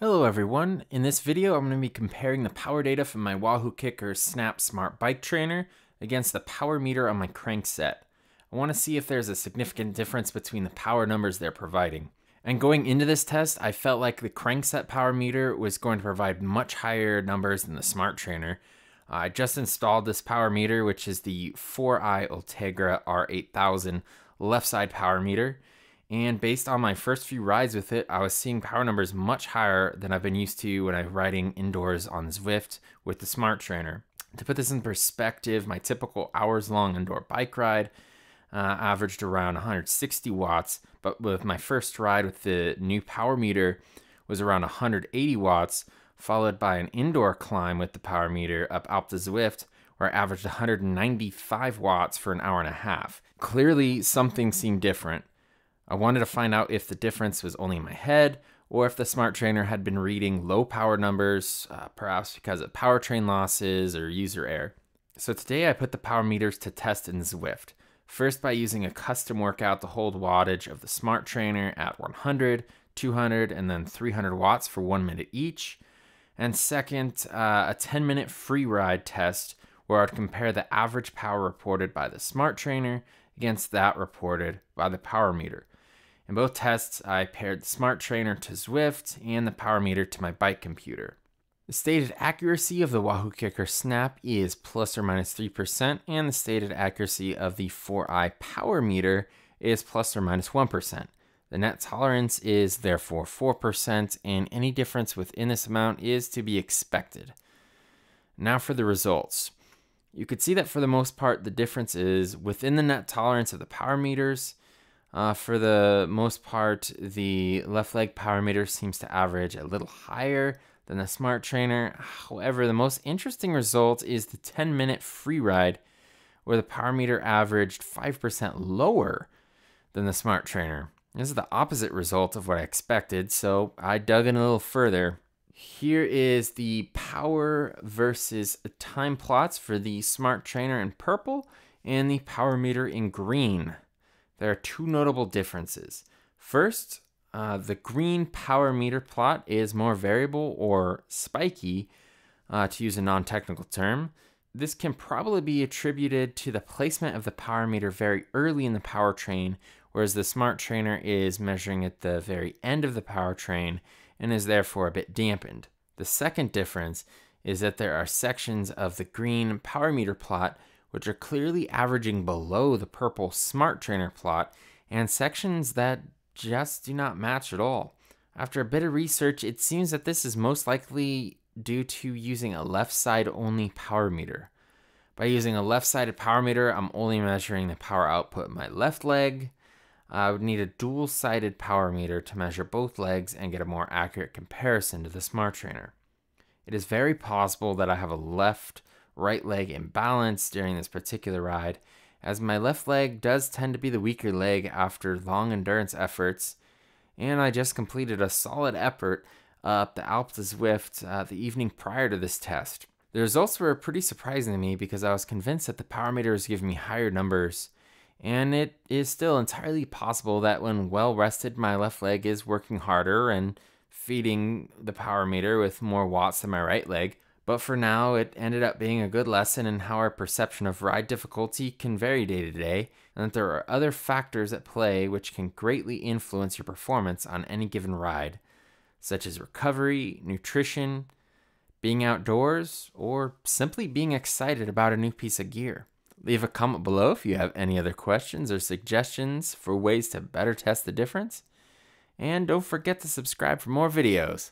Hello everyone, in this video I'm going to be comparing the power data from my Wahoo KICKR Snap Smart Bike Trainer against the power meter on my crankset. I want to see if there's a significant difference between the power numbers they're providing. And going into this test, I felt like the crankset power meter was going to provide much higher numbers than the Smart Trainer. I just installed this power meter, which is the 4iii Ultegra R8000 left side power meter. And based on my first few rides with it, I was seeing power numbers much higher than I've been used to when I'm riding indoors on Zwift with the Smart Trainer. To put this in perspective, my typical hours long indoor bike ride uh, averaged around 160 watts, but with my first ride with the new power meter was around 180 watts, followed by an indoor climb with the power meter up Alpe Zwift where I averaged 195 watts for an hour and a half. Clearly, something seemed different. I wanted to find out if the difference was only in my head or if the smart trainer had been reading low power numbers, uh, perhaps because of powertrain losses or user error. So today I put the power meters to test in Zwift. First by using a custom workout to hold wattage of the smart trainer at 100, 200, and then 300 watts for one minute each. And second, uh, a 10 minute free ride test where I'd compare the average power reported by the smart trainer against that reported by the power meter. In both tests, I paired the Smart Trainer to Zwift and the power meter to my bike computer. The stated accuracy of the Wahoo Kickr Snap is plus or minus 3%, and the stated accuracy of the 4iii power meter is plus or minus 1. The net tolerance is therefore 4%, and any difference within this amount is to be expected. Now for the results. You could see that for the most part, the difference is within the net tolerance of the power meters uh, for the most part, the left leg power meter seems to average a little higher than the smart trainer. However, the most interesting result is the 10 minute free ride, where the power meter averaged 5% lower than the smart trainer. This is the opposite result of what I expected, so I dug in a little further. Here is the power versus time plots for the smart trainer in purple and the power meter in green there are two notable differences. First, uh, the green power meter plot is more variable or spiky, uh, to use a non technical term. This can probably be attributed to the placement of the power meter very early in the powertrain, whereas the smart trainer is measuring at the very end of the powertrain and is therefore a bit dampened. The second difference is that there are sections of the green power meter plot which are clearly averaging below the purple Smart Trainer plot, and sections that just do not match at all. After a bit of research, it seems that this is most likely due to using a left side only power meter. By using a left sided power meter, I'm only measuring the power output of my left leg. I would need a dual sided power meter to measure both legs and get a more accurate comparison to the Smart Trainer. It is very possible that I have a left right leg imbalance during this particular ride, as my left leg does tend to be the weaker leg after long endurance efforts, and I just completed a solid effort up the Alpe Zwift uh, the evening prior to this test. The results were pretty surprising to me because I was convinced that the power meter was giving me higher numbers, and it is still entirely possible that when well rested, my left leg is working harder and feeding the power meter with more watts than my right leg. But for now, it ended up being a good lesson in how our perception of ride difficulty can vary day to day, and that there are other factors at play which can greatly influence your performance on any given ride, such as recovery, nutrition, being outdoors, or simply being excited about a new piece of gear. Leave a comment below if you have any other questions or suggestions for ways to better test the difference. And don't forget to subscribe for more videos.